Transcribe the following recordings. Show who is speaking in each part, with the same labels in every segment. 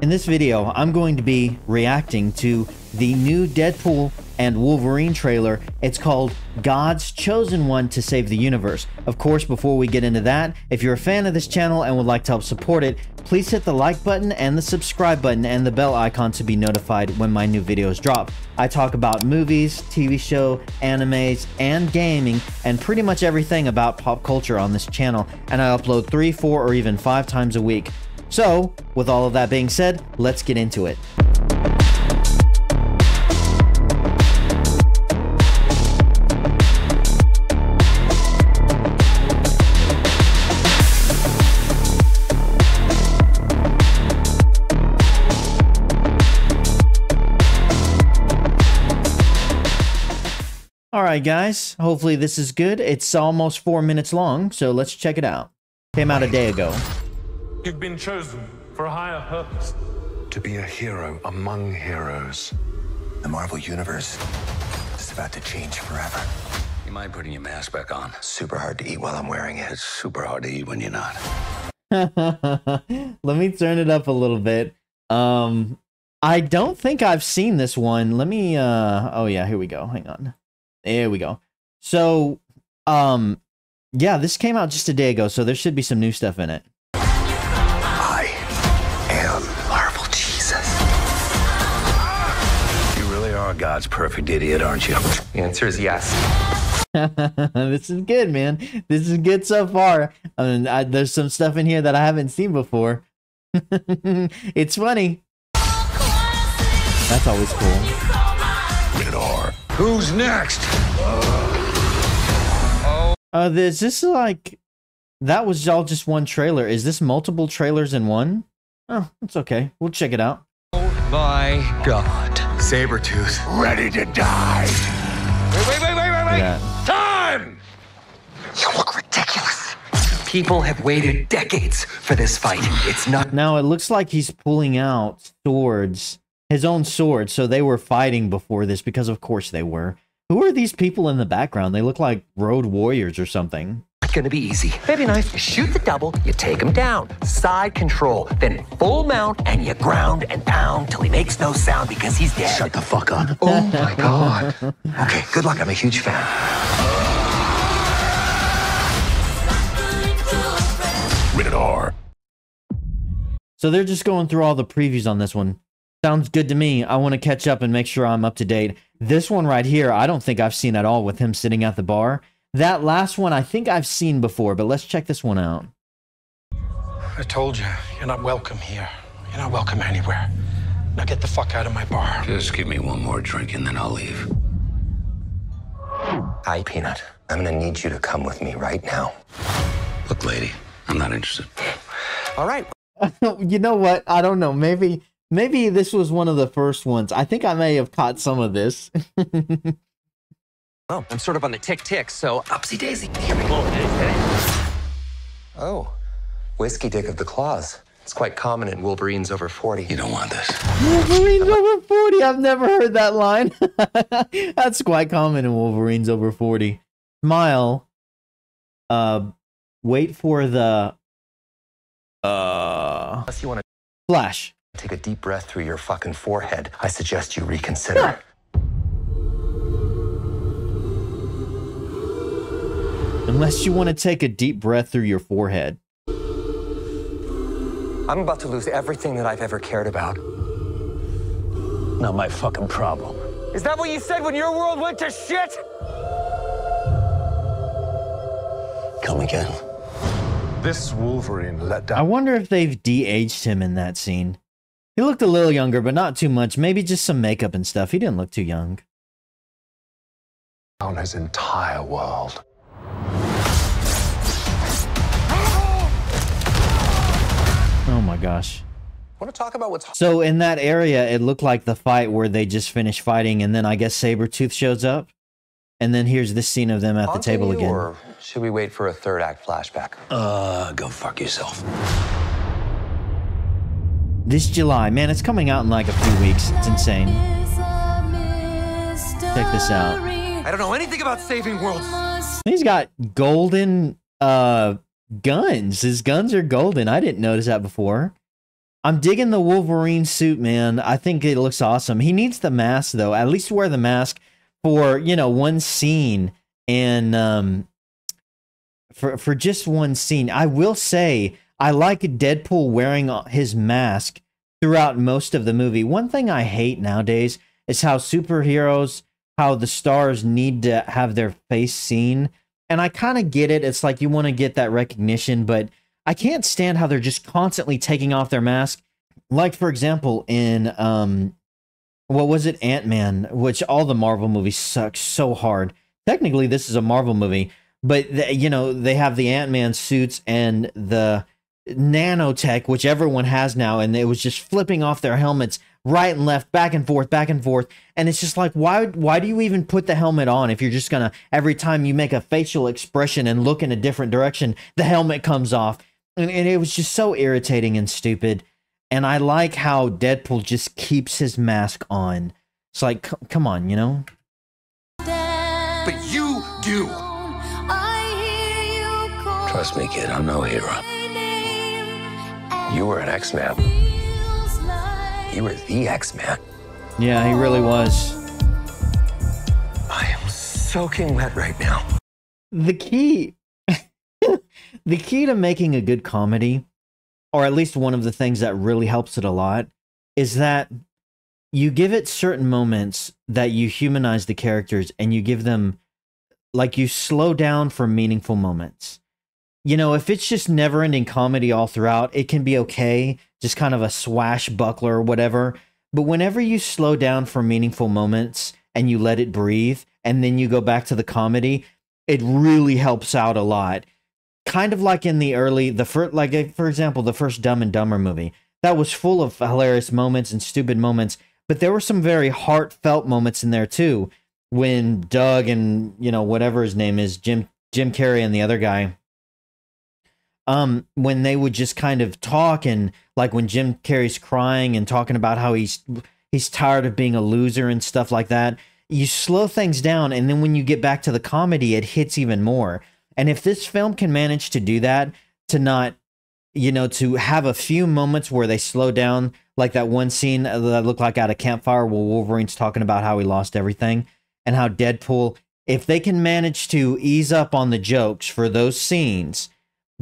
Speaker 1: In this video, I'm going to be reacting to the new Deadpool and Wolverine trailer. It's called God's Chosen One to Save the Universe. Of course, before we get into that, if you're a fan of this channel and would like to help support it, please hit the like button and the subscribe button and the bell icon to be notified when my new videos drop. I talk about movies, TV show, animes, and gaming, and pretty much everything about pop culture on this channel, and I upload three, four, or even five times a week. So, with all of that being said, let's get into it. All right, guys. Hopefully this is good. It's almost four minutes long, so let's check it out. Came out a day ago.
Speaker 2: You've been chosen for a higher purpose.
Speaker 3: to be a hero among heroes.
Speaker 4: The Marvel Universe is about to change forever.
Speaker 5: You mind putting your mask back on?
Speaker 4: Super hard to eat while I'm wearing it.
Speaker 5: It's super hard to eat when you're not.
Speaker 1: Let me turn it up a little bit. Um I don't think I've seen this one. Let me uh oh yeah, here we go. Hang on. There we go. So um yeah, this came out just a day ago, so there should be some new stuff in it.
Speaker 5: Are God's perfect idiot, aren't you?
Speaker 4: The answer is yes.
Speaker 1: this is good, man. This is good so far. I mean, I, there's some stuff in here that I haven't seen before. it's funny. That's always cool.
Speaker 5: Rated R. Who's next?
Speaker 1: Uh, is this like that was all just one trailer? Is this multiple trailers in one? Oh, it's okay. We'll check it out.
Speaker 4: Oh My God. Sabretooth.
Speaker 5: Ready to die.
Speaker 4: Wait, wait, wait, wait, wait,
Speaker 1: Look at that.
Speaker 5: Time!
Speaker 4: You look ridiculous. People have waited decades for this fight. It's not.
Speaker 1: Now it looks like he's pulling out swords, his own sword. So they were fighting before this because, of course, they were. Who are these people in the background? They look like road warriors or something.
Speaker 4: Gonna be easy. Baby knife. You shoot the double, you take him down. Side control, then full mount, and you ground and pound till he makes no sound because he's dead.
Speaker 5: Shut the fuck up.
Speaker 4: Oh my god. Okay, good luck. I'm a huge fan.
Speaker 5: Rated R.
Speaker 1: So they're just going through all the previews on this one. Sounds good to me. I want to catch up and make sure I'm up to date. This one right here, I don't think I've seen at all with him sitting at the bar. That last one, I think I've seen before, but let's check this one out.
Speaker 6: I told you, you're not welcome here. You're not welcome anywhere. Now get the fuck out of my bar.
Speaker 5: Just give me one more drink and then I'll leave.
Speaker 4: Hi, Peanut. I'm gonna need you to come with me right now.
Speaker 5: Look, lady, I'm not interested.
Speaker 4: All right.
Speaker 1: you know what? I don't know. Maybe maybe this was one of the first ones. I think I may have caught some of this.
Speaker 4: Oh, I'm sort of on the tick tick, so upsy daisy. Here we go. Oh, whiskey dick of the claws. It's quite common in Wolverines over 40.
Speaker 5: You don't want this.
Speaker 1: Wolverines over 40. I've never heard that line. That's quite common in Wolverines over 40. Smile. Uh wait for the uh
Speaker 4: Unless you want to...
Speaker 1: flash.
Speaker 4: to take a deep breath through your fucking forehead, I suggest you reconsider.
Speaker 1: Unless you want to take a deep breath through your forehead.
Speaker 4: I'm about to lose everything that I've ever cared about.
Speaker 5: Not my fucking problem.
Speaker 4: Is that what you said when your world went to shit?
Speaker 5: Come again.
Speaker 3: This Wolverine let down.
Speaker 1: I wonder if they've de-aged him in that scene. He looked a little younger, but not too much. Maybe just some makeup and stuff. He didn't look too young.
Speaker 3: On his entire world.
Speaker 1: Oh my gosh.
Speaker 4: Want to talk about what's
Speaker 1: So in that area, it looked like the fight where they just finished fighting, and then I guess Sabretooth shows up. And then here's this scene of them at the table
Speaker 4: you,
Speaker 1: again.
Speaker 4: Or should we wait for a third act flashback?
Speaker 5: Uh, go fuck yourself.
Speaker 1: This July, man, it's coming out in like a few weeks. It's insane. Check this out.
Speaker 4: I don't know anything about saving worlds.
Speaker 1: He's got golden uh guns. His guns are golden. I didn't notice that before. I'm digging the Wolverine suit, man. I think it looks awesome. He needs the mask though. At least wear the mask for, you know, one scene and um for for just one scene. I will say I like Deadpool wearing his mask throughout most of the movie. One thing I hate nowadays is how superheroes, how the stars need to have their face seen. And I kind of get it. It's like you want to get that recognition, but I can't stand how they're just constantly taking off their mask. Like, for example, in um, what was it, Ant Man, which all the Marvel movies suck so hard. Technically, this is a Marvel movie, but the, you know they have the Ant Man suits and the nanotech, which everyone has now, and it was just flipping off their helmets right and left, back and forth, back and forth. And it's just like, why why do you even put the helmet on if you're just gonna every time you make a facial expression and look in a different direction, the helmet comes off. And, and it was just so irritating and stupid. And I like how Deadpool just keeps his mask on. It's like, c- come on, you know?
Speaker 4: But you do.
Speaker 5: Trust me, kid, I'm no hero.
Speaker 4: You were an X-Man. You were the X-Man.
Speaker 1: Yeah, he really was.
Speaker 4: I am soaking wet right now.
Speaker 1: the key the key to making a good comedy or at least one of the things that really helps it a lot is that you give it certain moments that you humanize the characters and you give them like you slow down for meaningful moments you know if it's just never ending comedy all throughout it can be okay just kind of a swashbuckler or whatever but whenever you slow down for meaningful moments and you let it breathe and then you go back to the comedy it really helps out a lot. Kind of like in the early, the first, like for example, the first Dumb and Dumber movie that was full of hilarious moments and stupid moments, but there were some very heartfelt moments in there too. When Doug and you know whatever his name is, Jim Jim Carrey and the other guy, um, when they would just kind of talk and like when Jim Carrey's crying and talking about how he's he's tired of being a loser and stuff like that you slow things down and then when you get back to the comedy it hits even more. And if this film can manage to do that to not you know to have a few moments where they slow down like that one scene that looked like at a campfire where wolverine's talking about how he lost everything and how deadpool if they can manage to ease up on the jokes for those scenes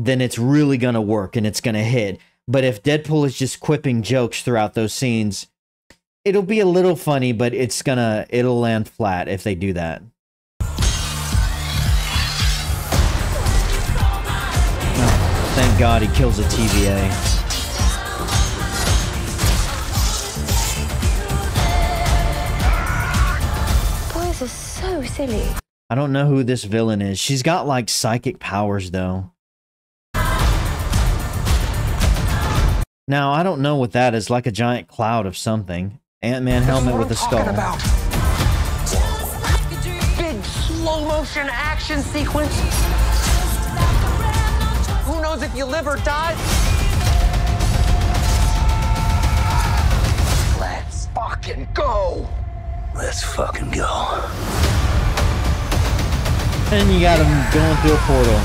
Speaker 1: then it's really going to work and it's going to hit but if deadpool is just quipping jokes throughout those scenes it'll be a little funny, but it's gonna it'll land flat if they do that. Oh, thank God he kills a TVA.
Speaker 7: Boys are so silly.
Speaker 1: I don't know who this villain is. She's got like psychic powers though. Now I don't know what that is. Like a giant cloud of something. Ant Man helmet with a skull.
Speaker 4: About. Big slow motion action sequence. Who knows if you live or die? Let's fucking go.
Speaker 5: Let's fucking go.
Speaker 1: And you got him going through a portal.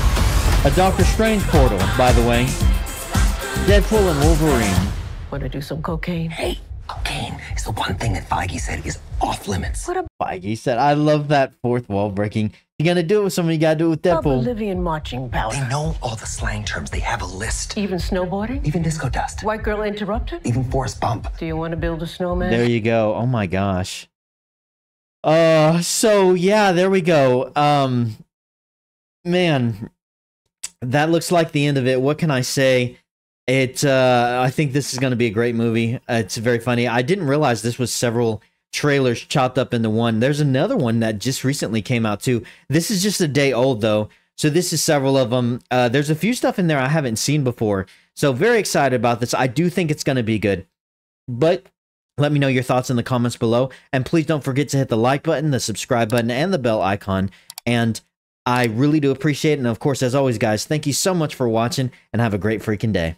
Speaker 1: A Doctor Strange portal, by the way. Deadpool and Wolverine.
Speaker 8: Want to do some cocaine?
Speaker 4: Hey, cocaine is the one thing that Feige said is off limits.
Speaker 8: What a
Speaker 1: Feige said, I love that fourth wall breaking. You're gonna do it with someone, you gotta do it with
Speaker 8: about
Speaker 1: Deadpool.
Speaker 8: Bolivian marching powder.
Speaker 4: They
Speaker 8: powder?
Speaker 4: know all the slang terms. They have a list.
Speaker 8: Even snowboarding?
Speaker 4: Even disco dust.
Speaker 8: White girl interrupted?
Speaker 4: Even Forrest Bump.
Speaker 8: Do you want to build a snowman?
Speaker 1: There you go. Oh my gosh. Uh so yeah, there we go. Um man, that looks like the end of it. What can I say? It uh I think this is going to be a great movie. Uh, it's very funny. I didn't realize this was several trailers chopped up into one. There's another one that just recently came out too. This is just a day old though. So this is several of them. Uh there's a few stuff in there I haven't seen before. So very excited about this. I do think it's going to be good. But let me know your thoughts in the comments below. And please don't forget to hit the like button, the subscribe button, and the bell icon. And I really do appreciate it. And of course, as always, guys, thank you so much for watching and have a great freaking day.